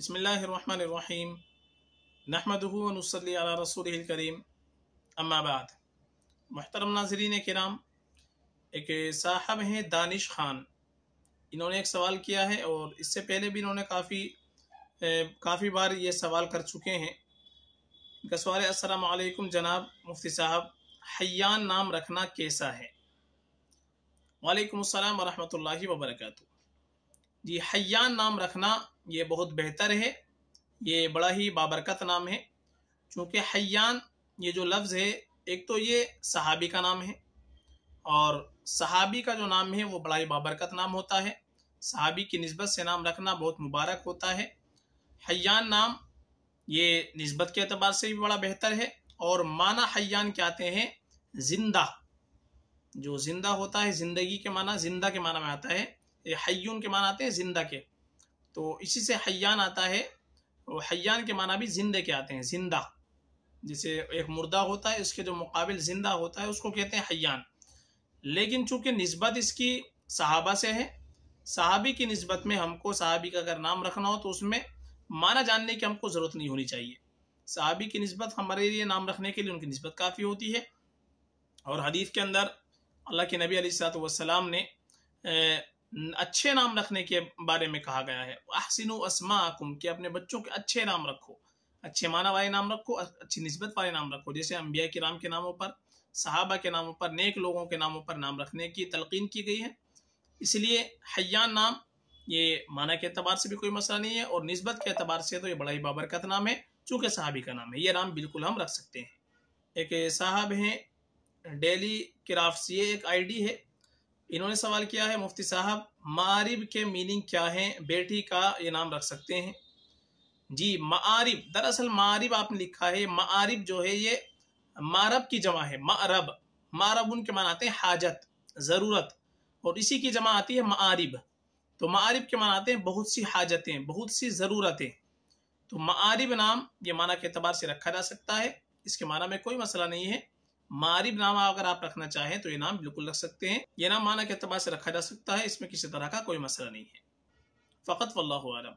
बसमीम नहमदनसली रसूल करीम अम्माबाद महतरम नाजरीन कराम एक साहब हैं दानिश ख़ान। इन्होंने एक सवाल किया है और इससे पहले भी इन्होंने काफ़ी काफ़ी बार ये सवाल कर चुके हैं। इनका सवाल अस्सलाम वालेकुम जनाब मुफ्ती साहब, हयान नाम रखना कैसा है? वालेकुम अस्सलाम वरहमतुल्लाहि वबरकातुहू जी, हयान नाम रखना ये बहुत बेहतर है। ये बड़ा ही बाबरकत नाम है। चूँकि हयान, ये जो लफ्ज़ है, एक तो ये सहाबी का नाम है और सहाबी का जो नाम है, वो बड़ा ही बाबरकत नाम होता है। सहाबी की नस्बत से नाम रखना बहुत मुबारक होता है। हयान नाम, ये नस्बत के अतबार से भी बड़ा बेहतर है और माना हयान क्या आते हैं ज़िंदा। जो ज़िंदा होता है, ज़िंदगी के माना, ज़िंदा के माना में आता है। हय्यून के माना आते हैं ज़िंदा के। तो इसी से हयान आता है। और हयान के माना भी जिंदे के आते हैं, ज़िंदा। जिसे एक मुर्दा होता है, इसके जो मुकाबिल ज़िंदा होता है, उसको कहते हैं हयान। लेकिन चूँकि नस्बत इसकी सहाबा से है, सहाबी की नस्बत में हमको, सहाबी का अगर नाम रखना हो तो उसमें माना जानने की हमको ज़रूरत नहीं होनी चाहिए। सहाबी की नस्बत हमारे लिए नाम रखने के लिए उनकी नस्बत काफ़ी होती है। और हदीफ़ के अंदर अल्लाह के नबी सलाम ने अच्छे नाम रखने के बारे में कहा गया है। अहसिन असमाकुम, कि अपने बच्चों के अच्छे नाम रखो। अच्छे माना वाले नाम रखो अच्छी नस्बत वाले नाम रखो। जैसे अम्बिया के नाम के नामों पर, सहाबा के नामों पर, नेक लोगों के नामों पर नाम रखने की तलकीन की गई है। इसलिए हयान नाम, ये माना के अतबार से भी कोई मसला नहीं है, और नस्बत के अतबार से तो ये बड़ा ही बाबरकत नाम है, चूँकि साहबी का नाम है। ये नाम बिल्कुल हम रख सकते हैं। एक साहब हैं, डेली क्राफ्ट ये एक आईडी है इन्होंने सवाल किया है, मुफ्ती साहब, मारिब के मीनिंग क्या है? बेटी का ये नाम रख सकते हैं। जी, मारिब, दरअसल मारिब आपने लिखा है, मारिब जो है ये मारब की जमा है, मारब। मारब उनके मान आते हैं हाजत, ज़रूरत। और इसी की जमा आती है मारिब। तो मारिब के मान आते हैं बहुत सी हाजतें, बहुत सी ज़रूरतें। तो मारिब नाम ये माना के अतबार से रखा जा सकता है, इसके माना में कोई मसला नहीं है। मारिब नाम अगर आप रखना चाहें तो ये नाम बिल्कुल रख सकते हैं। ये नाम माना के अतबार से रखा जा सकता है, इसमें किसी तरह का कोई मसला नहीं है। फ़कत वल्लाम